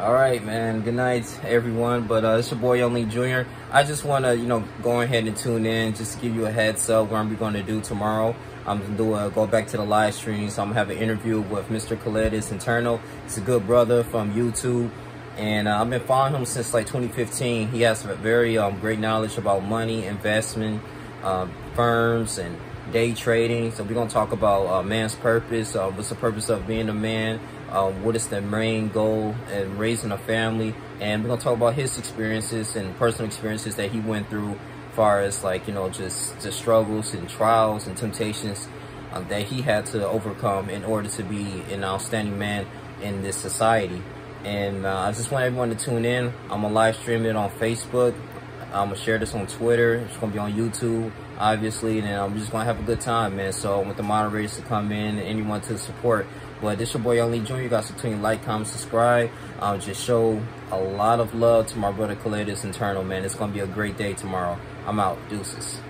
All right, man. Good night, everyone. But uh, it's your boy Only Junior. I just want to, you know, go ahead and tune in, just to give you a heads up what I'm going to do tomorrow. I'm gonna do a, go back to the live stream. So I'm gonna have an interview with Mr. KhalidIsEternal. He's a good brother from YouTube, and uh, I've been following him since like 2015. He has very um, great knowledge about money, investment, uh, firms, and day trading. So we're gonna talk about uh, man's purpose. Uh, what's the purpose of being a man? Um, what is the main goal and raising a family? And we're gonna talk about his experiences and personal experiences that he went through, far as like you know just the struggles and trials and temptations um, that he had to overcome in order to be an outstanding man in this society. And uh, I just want everyone to tune in. I'm gonna live stream it on Facebook. I'm gonna share this on Twitter. It's gonna be on YouTube, obviously, and I'm just gonna have a good time, man. So I want the moderators to come in and anyone to support. But this your boy Only Junior. You guys continue like, comment, subscribe. Um, just show a lot of love to my brother KhalidIsEternal, man. It's gonna be a great day tomorrow. I'm out. Deuces.